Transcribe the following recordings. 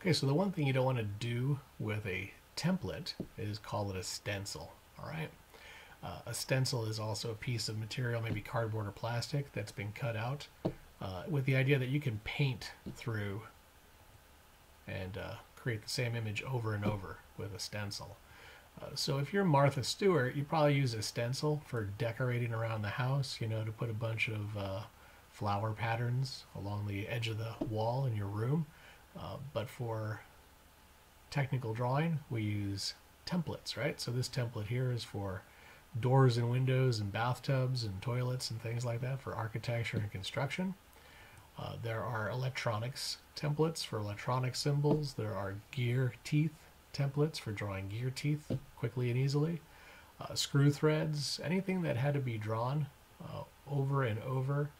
Okay, so the one thing you don't want to do with a template is call it a stencil, all right? Uh, a stencil is also a piece of material, maybe cardboard or plastic, that's been cut out uh, with the idea that you can paint through and uh, create the same image over and over with a stencil. Uh, so if you're Martha Stewart, you probably use a stencil for decorating around the house, you know, to put a bunch of uh, flower patterns along the edge of the wall in your room. Uh, but for technical drawing, we use templates, right? So this template here is for doors and windows and bathtubs and toilets and things like that for architecture and construction. Uh, there are electronics templates for electronic symbols. There are gear teeth templates for drawing gear teeth quickly and easily. Uh, screw threads, anything that had to be drawn uh, over and over.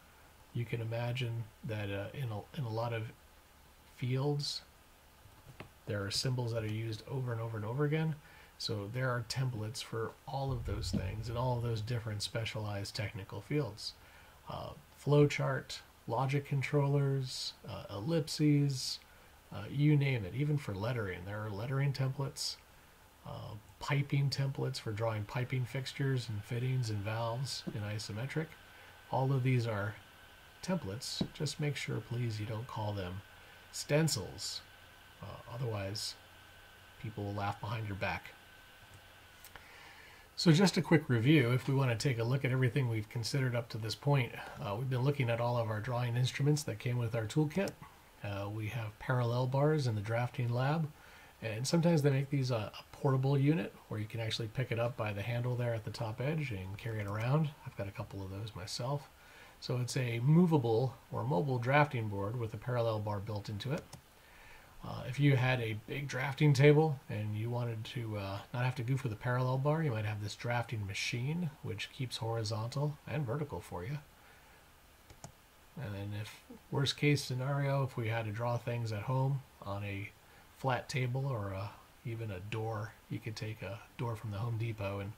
You can imagine that uh, in, a, in a lot of fields, there are symbols that are used over and over and over again. So there are templates for all of those things and all of those different specialized technical fields. Uh, flowchart, logic controllers, uh, ellipses, uh, you name it. Even for lettering, there are lettering templates, uh, piping templates for drawing piping fixtures and fittings and valves in isometric. All of these are templates. Just make sure, please, you don't call them stencils. Uh, otherwise, people will laugh behind your back. So just a quick review, if we want to take a look at everything we've considered up to this point, uh, we've been looking at all of our drawing instruments that came with our toolkit. Uh, we have parallel bars in the drafting lab, and sometimes they make these a, a, portable unit where you can actually pick it up by the handle there at the top edge and carry it around. I've got a couple of those myself. So it's a movable or mobile drafting board with a parallel bar built into it. Uh, if you had a big drafting table and you wanted to uh, not have to goof with a parallel bar, you might have this drafting machine, which keeps horizontal and vertical for you. And then if, worst case scenario, if we had to draw things at home on a flat table or a, even a door, you could take a door from the Home Depot and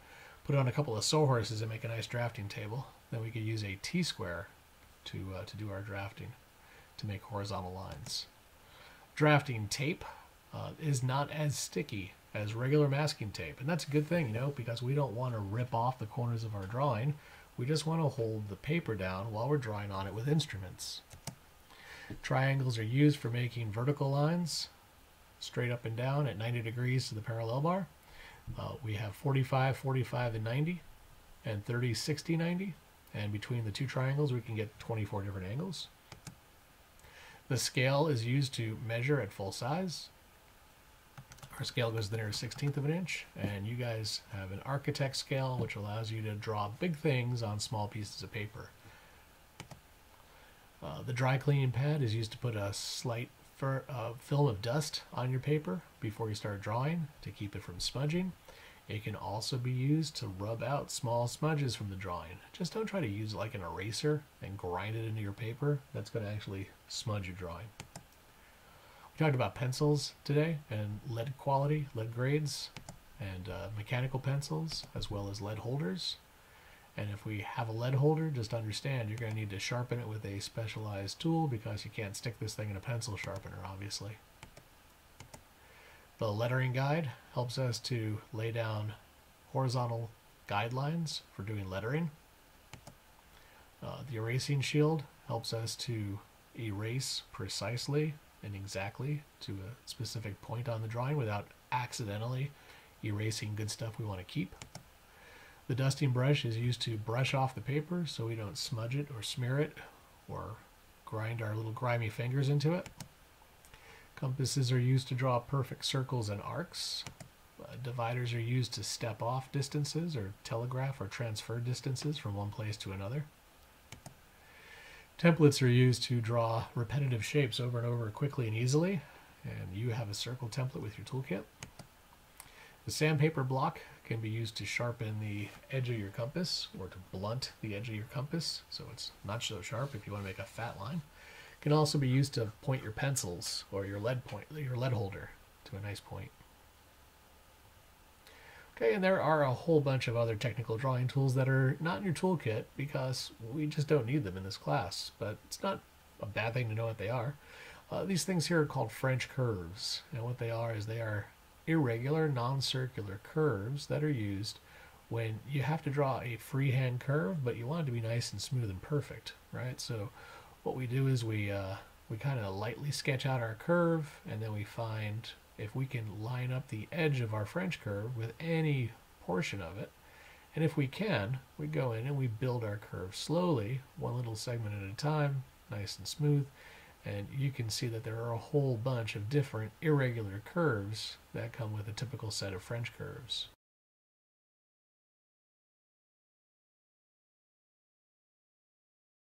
put on a couple of sawhorses and make a nice drafting table. Then we could use a T-square to, uh, to do our drafting, to make horizontal lines drafting tape uh, is not as sticky as regular masking tape. And that's a good thing, you know, because we don't want to rip off the corners of our drawing. We just want to hold the paper down while we're drawing on it with instruments. Triangles are used for making vertical lines straight up and down at 90 degrees to the parallel bar. Uh, we have 45, 45, and 90, and 30, 60, 90. And between the two triangles, we can get 24 different angles. The scale is used to measure at full size. Our scale goes to the nearest 16th of an inch, and you guys have an architect scale, which allows you to draw big things on small pieces of paper. Uh, the dry cleaning pad is used to put a slight fur, uh, film of dust on your paper before you start drawing to keep it from smudging. It can also be used to rub out small smudges from the drawing. Just don't try to use like an eraser and grind it into your paper. That's going to actually smudge your drawing. We talked about pencils today and lead quality, lead grades, and uh, mechanical pencils, as well as lead holders. And if we have a lead holder, just understand you're going to need to sharpen it with a specialized tool because you can't stick this thing in a pencil sharpener, obviously. The lettering guide helps us to lay down horizontal guidelines for doing lettering. Uh, the erasing shield helps us to erase precisely and exactly to a specific point on the drawing without accidentally erasing good stuff we want to keep. The dusting brush is used to brush off the paper so we don't smudge it or smear it or grind our little grimy fingers into it. Compasses are used to draw perfect circles and arcs. Uh, dividers are used to step off distances or telegraph or transfer distances from one place to another. Templates are used to draw repetitive shapes over and over quickly and easily. And you have a circle template with your toolkit. The sandpaper block can be used to sharpen the edge of your compass or to blunt the edge of your compass so it's not so sharp if you want to make a fat line can also be used to point your pencils or your lead point, your lead holder to a nice point. Okay, and there are a whole bunch of other technical drawing tools that are not in your toolkit because we just don't need them in this class, but it's not a bad thing to know what they are. Uh, these things here are called French curves, and what they are is they are irregular, non-circular curves that are used when you have to draw a freehand curve, but you want it to be nice and smooth and perfect, right? So what we do is we uh, we kind of lightly sketch out our curve, and then we find if we can line up the edge of our French curve with any portion of it. And if we can, we go in and we build our curve slowly, one little segment at a time, nice and smooth. And you can see that there are a whole bunch of different irregular curves that come with a typical set of French curves.